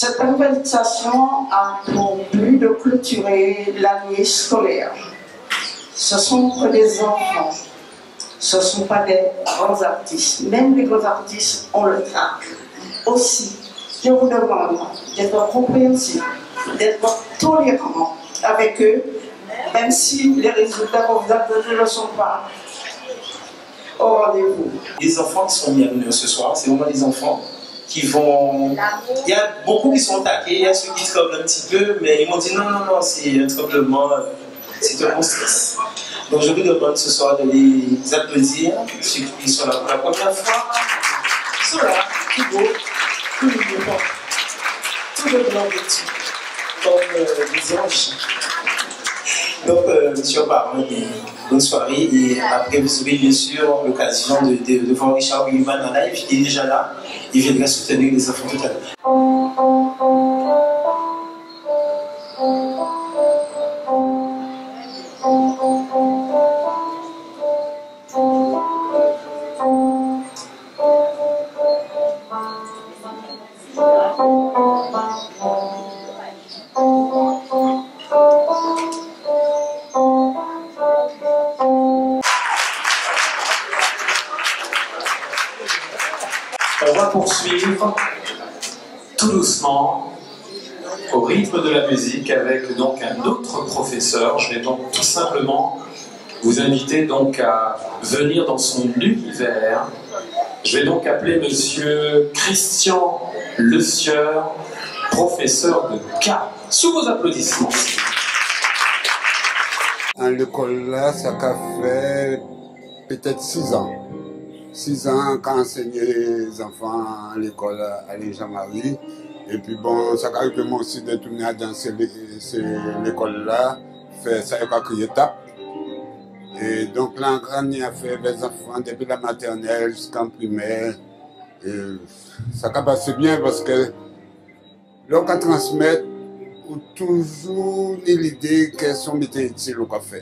Cette manifestation a pour but de clôturer l'année scolaire. Ce sont des enfants, ce ne sont pas des grands artistes. Même les grands artistes ont le trac. Aussi, je vous demande d'être compréhensif, d'être tolérant avec eux, même si les résultats que vous avez ne sont pas au rendez-vous. Les enfants qui sont bienvenus ce soir, c'est vraiment des enfants qui vont. Il y a beaucoup qui sont attaqués, il y a ceux qui tremblent un petit peu, mais ils m'ont dit non, non, non, c'est un tremblement, c'est un bon. Donc je vous demande ce soir de les applaudir, ceux qui sont là pour la première fois. Ils sont là, tout tout mignon, tout le blanc de tout, comme euh, des anges. Donc, euh, monsieur Baron, bonne soirée. Et après, vous aurez bien sûr l'occasion de, de, voir Richard Wilman en live. Il est déjà là. Il viendra soutenir les enfants tout à l'heure. On va poursuivre tout doucement au rythme de la musique avec donc un autre professeur. Je vais donc tout simplement vous inviter donc à venir dans son univers. Je vais donc appeler Monsieur Christian Le Sieur, professeur de K. Sous vos applaudissements. À l'école là, ça a fait peut-être six ans. Six ans quand enseigné les enfants à l'école à Jean-Marie. Et puis bon, ça a été moi aussi de tourner à danser l'école là, faire ça pas crier tape. Et donc là, on a fait les enfants depuis la maternelle jusqu'en primaire. Et ça a passé bien parce que l'on a transmettre ou toujours l'idée que son métier au café.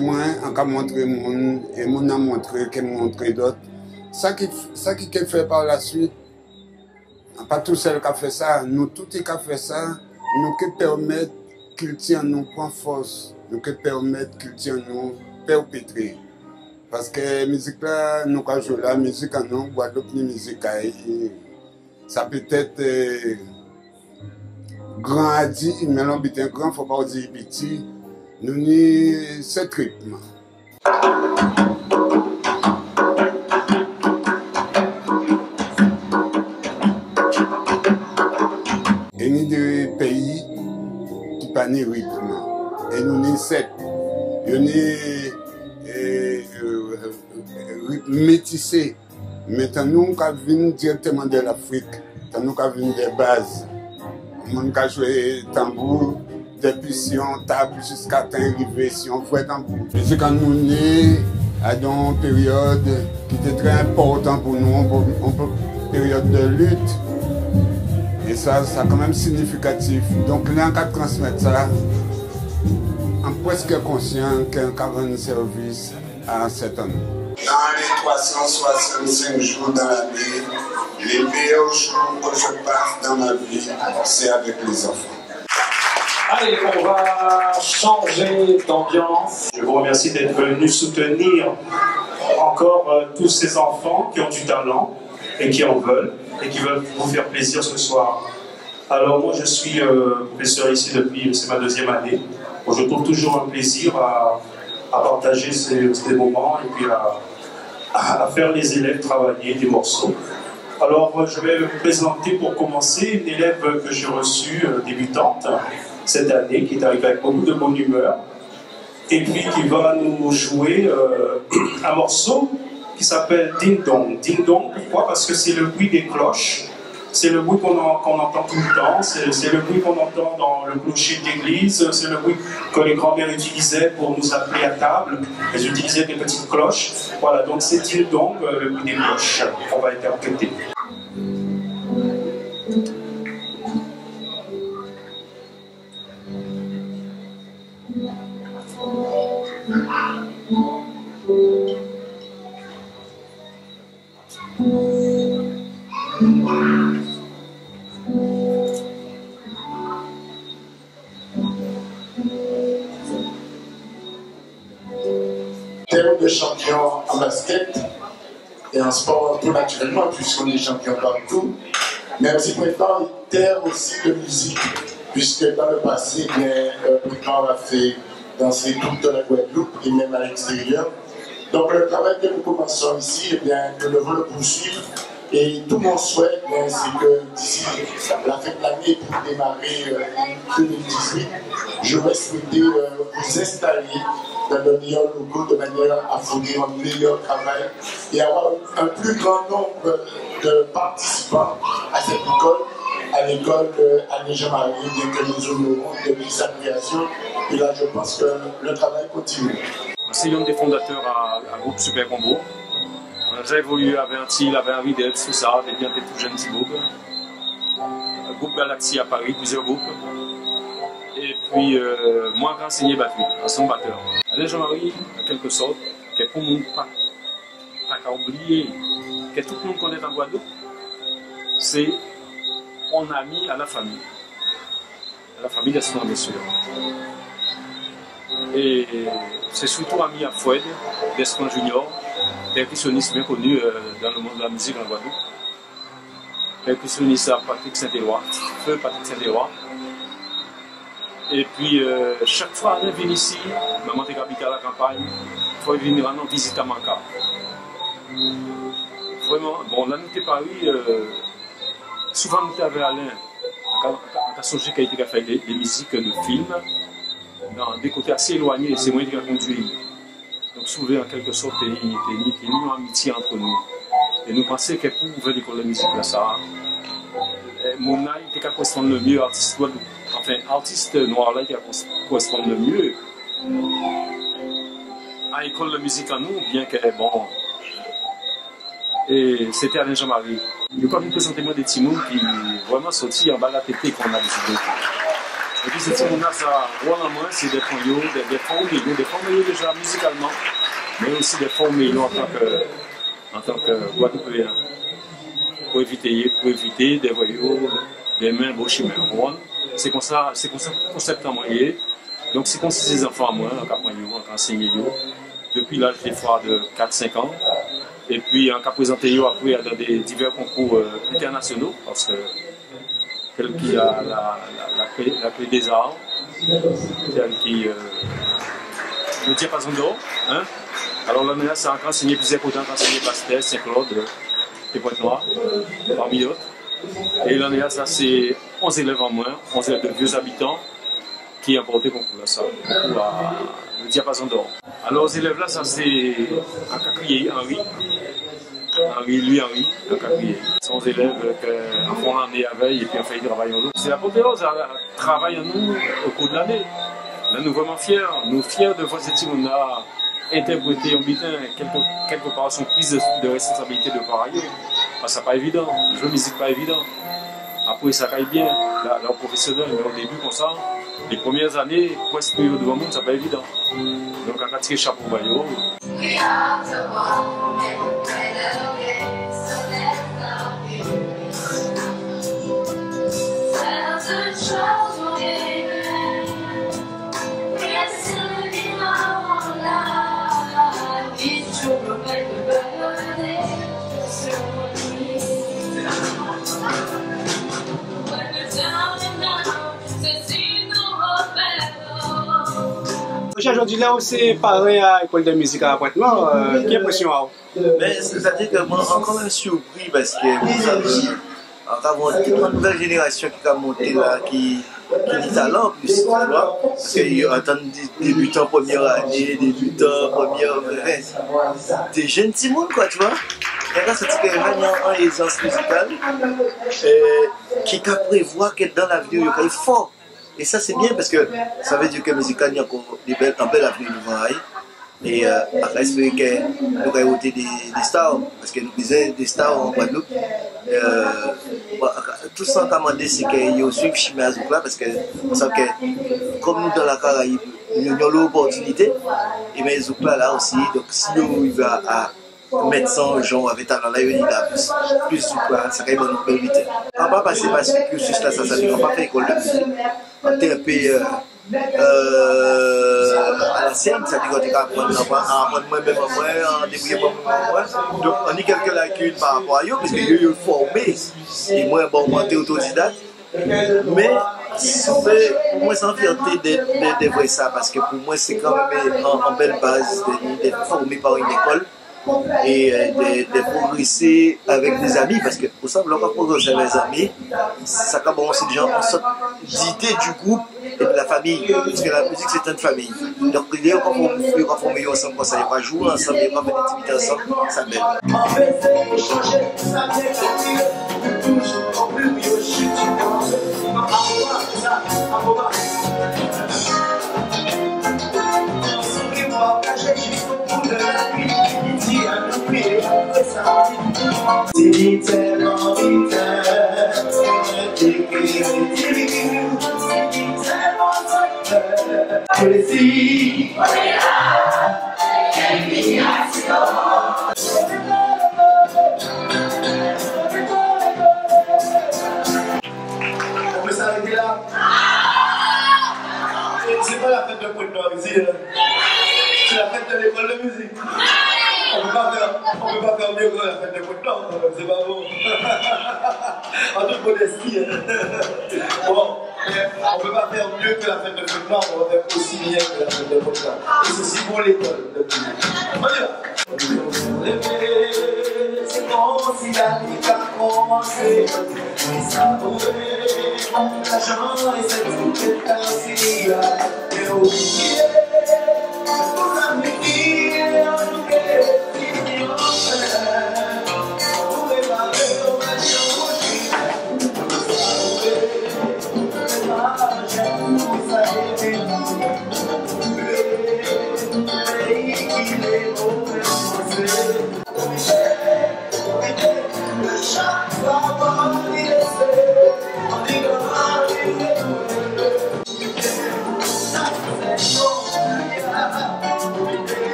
Je moi, on a montré mon, et mon a montré, qui montré d'autres. Ça qui, ça qui fait par la suite, pas tout seul qui a fait ça, nous tous qui a fait ça, nous qui permettent culture nous prend force, nous qui permettent culture nous perpétrer. Parce que la musique là, nous quand jouons la musique en nous, Guadeloupe ni musique ça peut être euh, grand à dire, mais l'on un grand, faut pas dire petit. nou ni set ritman. E ni de peyi ki pa ni ritman. E nou ni set. Yo ni e, e, e, metise. Men tan nou ka vin direktman de l'Afrik. Tan nou ka vin de baz. Moun ka chwe tambou. Tambour, des puissions, table jusqu'à arrivé si on fait tambour. Et c'est quand nous nés à une période qui était très importante pour nous, une période de lutte. Et ça, c'est quand même significatif. Donc là, on peut transmettre ça en presque conscient qu'un rend service à cet homme. Dans les 365 jours dans l'année, les meilleurs jours que je passe dans ma vie, c'est avec les enfants. Allez, on va changer d'ambiance. Je vous remercie d'être venu soutenir encore euh, tous ces enfants qui ont du talent et qui en veulent et qui veulent vous faire plaisir ce soir. Alors moi je suis euh, professeur ici depuis, c'est ma deuxième année. Je trouve toujours un plaisir à, partager ces, moments et puis à, faire les élèves travailler des morceaux. Alors je vais vous présenter pour commencer une élève que j'ai reçue, euh, débutante, cette année, qui est arrivée avec beaucoup de bonne humeur, et puis qui va nous jouer euh, un morceau qui s'appelle Ding Dong. Ding Dong, pourquoi? Parce que c'est le bruit des cloches, c'est le bruit qu'on qu entend tout le temps, c'est le bruit qu'on entend dans le clocher d'église, c'est le bruit que les grands-mères utilisaient pour nous appeler à table, elles utilisaient des petites cloches. Voilà, donc c'est Ding Dong, le bruit des cloches, qu'on va interpréter. Champion en basket et en sport tout naturellement, puisqu'on est champion partout, mais aussi maintenant une terre aussi de musique, puisque dans le passé, bien, euh, Président a fait danser toute la Guadeloupe et même à l'extérieur. Donc le travail que nous commençons ici, eh bien, nous devons le poursuivre. Et tout mon souhait, c'est que d'ici la fin de l'année, pour démarrer euh, 2018, je vais souhaiter euh, vous installer dans de meilleurs locaux de manière à fournir un meilleur travail et avoir un plus grand nombre de participants à cette école, à l'école euh, Annie Jean-Marie, bien que nous honorons depuis sa création. Et là, je pense que le travail continue. C'est l'un des fondateurs à, à groupe Super Combo. Évolué avec un TIL, avec un Ridel, tout ça, avec bien des tout jeunes groupes. Un groupe Galaxy à Paris, plusieurs groupes. Et puis, euh, moi, j'ai enseigné batterie, à son batteur. Alain Jean-Marie, en quelque sorte, qui est pour nous pas, pas qu'à oublier, que tout le monde connaît en Guadeloupe, c'est on a mis à la famille. À la famille d'Aston, bien sûr. Et c'est surtout ami à Foued, Destin Junior, percussionniste bien connu euh, dans le monde de la musique en Guadeloupe. Percussionniste Patrick Saint-Éloi, feu Patrick Saint-Éloi. Et puis, euh, chaque fois qu'on vient ici, maman est habité à la campagne, il faut venir rendre visite à Manca. Vraiment, bon, là, nous Paris, euh, souvent nous avec Alain, on a songé qu'il a fait des, musiques de films, dans des côtés assez éloignés, c'est moi qui a conduit. Souvent, en quelque sorte, il y a une amitié entre nous. Et nous pensons que pour ouvrir l'école de musique, là, ça, euh, mon âge était qu'à correspondre le mieux, artiste. Enfin, artiste noir là, qui correspondre le mieux à l'école de musique en nous, bien que, bon, et c'était Alain Jean-Marie. Il pas vous présenter moi des timons qui vraiment sortis en bas la tête qu'on a décidé. Et puis ces timons-là, ça, roi en moins, c'est des fonds des, des fonds des fonds déjà musicalement, mais aussi des fonds meilleurs en tant que, en tant que Guadeloupéen. Pour éviter, pour éviter des voyous, des mains main droite. C'est comme ça, c'est comme ça le concept en moyen. Donc c'est comme si ces enfants à moi, en campagne, en enseigné, depuis l'âge des fois de 4-5 ans. Et puis en cas présenté après dans des divers concours euh, internationaux, parce que quel qui a la, la, la, clé, des arts, quel qui euh, le diapason d'or. Hein? Alors là, c'est encore enseigné plusieurs potents, enseigné Bastel, Saint-Claude, et Pointe-Noire, parmi d'autres. Et l'année là, ça c'est 11 élèves en moins, 11 élèves de vieux habitants qui ont porté concours à ça, concours à le diapason d'or. Alors, les élèves là, ça c'est un cacrier, Henri. Henri, lui, Henri, un cacrier. Ce sont des élèves qui font l'année avec et puis on fait du travail en nous. C'est l'apothéose, un travail en nous au cours de l'année. Là, nous sommes vraiment fiers. Nous fiers de voir cette team là interpréter en bitin quelque, quelque part son prise de, responsabilité de par ailleurs. Parce c'est pas évident. Le jeu musique pas évident. Après, ça caille bien. Là professionnel, mais au début, comme ça, les premières années, presque devant le monde, c'est pas évident. Donc, on a tiré chapeau maillot. Là où c'est paré à l'école de musique à Pointe-Noire, euh, quelle impression à vous Mais c'est-à-dire que moi, encore même surpris parce que vous a toute une nouvelle génération qui a monté là, qui, qui a du talent en plus, tu vois. Parce qu'il y a un première année, débutants première. Des jeunes monde, quoi, tu vois. Et là, c'est qu'il y a une aisance musicale qui prévoit que dans l'avenir, il y a fort. Et ça, c'est bien parce que ça veut dire que Musical, il y a encore des belles, un bel avenir devant elle. Et euh, après, espérer que nous avons des, des stars, parce que nous disons des stars en Guadeloupe. Euh, tout ça commandé, c'est qu'ils suivent Zouk là, parce que on sait que comme nous dans la Caraïbe, nous avons l'opportunité, et bien Zouk là, aussi, donc si nous va à mettre 100 gens avec talent là, il y a plus, plus Zouk là, ça va être une belle vite. On va pas passer par ce cursus là, ça, ça, on va pas faire école de musique. On est un peu à l'ancienne, ça dit qu'on est apprendre moi-même à moi, en débrouiller moi-même à moi. Donc, on a quelques lacunes par rapport à eux, parce que eux sont formés. Et moi, bon, moi, t'es autodidacte. Mais pour moi, c'est en fierté de, de, voir ça, parce que pour moi, c'est quand même en, belle base d'être formé par une école et euh, de, de, progresser avec des amis parce que pour ça, on va progresser avec les amis, ça commence déjà en d'idée du groupe et de la famille parce que la musique c'est une famille. Donc l'idée quand on peut conformer ensemble quand ça n'est pas jouer ensemble et pas faire des activités ensemble ça m'aide Crazy. Peut pas faire mieux que la fête de Pointe-Noire, c'est pas bon. Bon, on peut pas faire mieux que la fête de Pointe-Noire, on va faire aussi bien que la fête de Pointe-Noire. Et ceci pour l'école On y va. C'est comme si la vie a commencé. Savourer l'argent et cette toute ainsi. Et oublier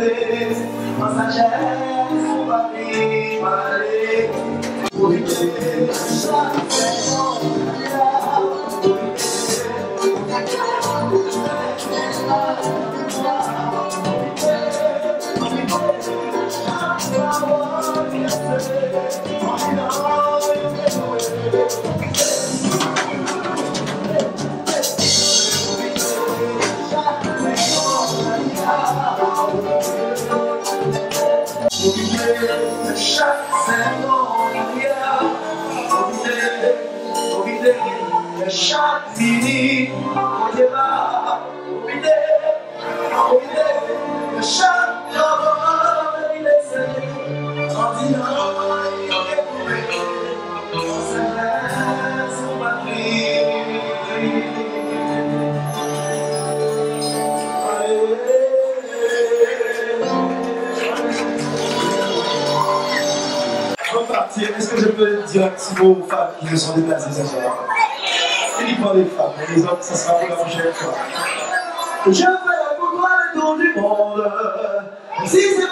vez Mas a Jesus vai me parar Por Deus, Shot me. Petit mot aux femmes qui se sont déplacées ce soir Uniquement les femmes, mais les autres, ça sera pour la prochaine fois. Je fais le tour du monde Si c'est